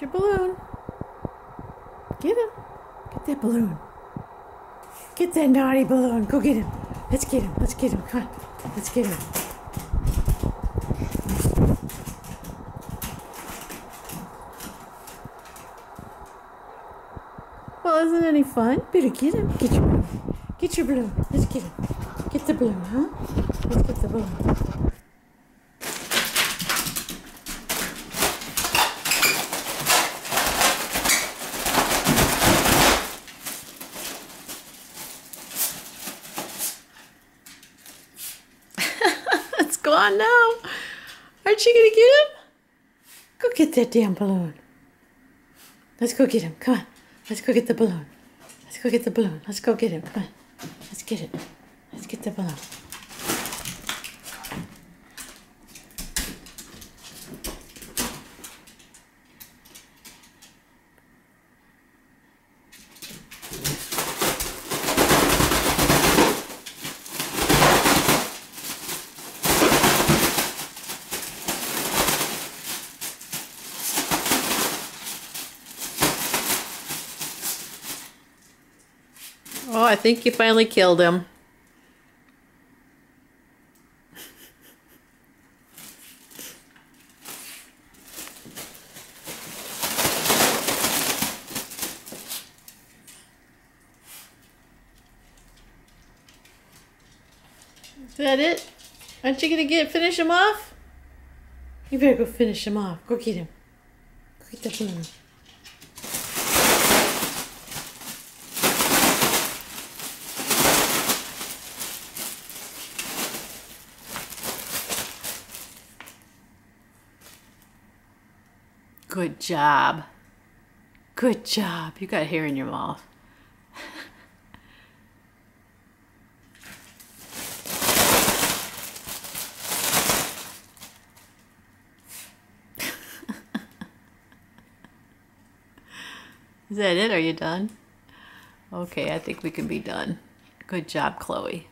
Get your balloon. Get him. Get that balloon. Get that naughty balloon. Go get him. Let's get him. Let's get him. Come on. Let's get him. Well, isn't any fun? Better get him. Get your balloon. Get your balloon. Let's get him. Get the balloon, huh? Let's get the balloon. Gone oh, now. Aren't you gonna get him? Go get that damn balloon. Let's go get him. Come on. Let's go get the balloon. Let's go get the balloon. Let's go get him. Come on. Let's get it. Let's get the balloon. Oh, I think you finally killed him. Is that it? Aren't you gonna get finish him off? You better go finish him off. Go get him. Go get that balloon. Good job. Good job. You got hair in your mouth. Is that it? Are you done? Okay, I think we can be done. Good job, Chloe.